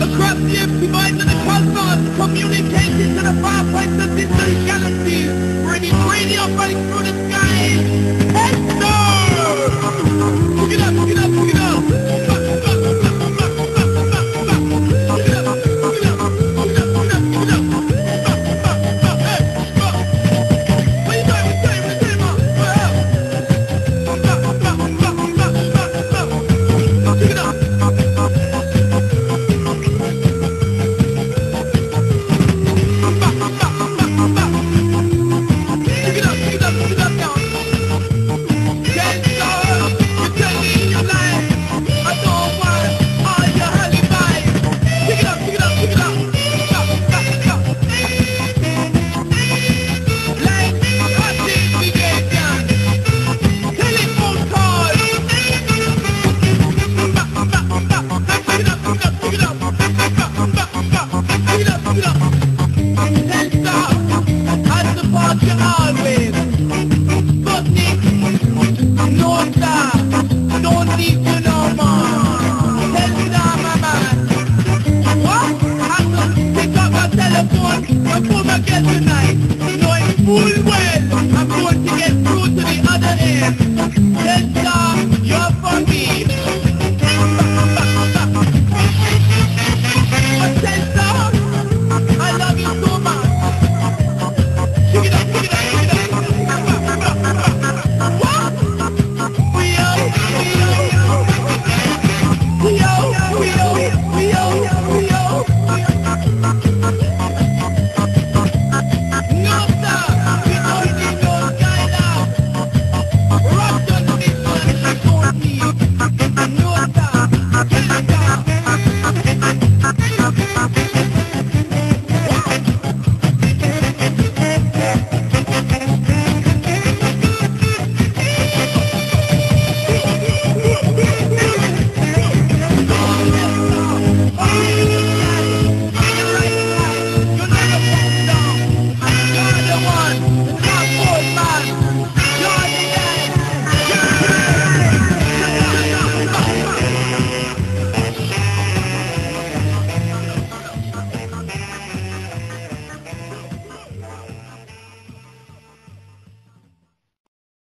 across the empty void of the cosmos, communicating to the far points of distant a former girl tonight, knowing full well I'm going to get through to the other end. Then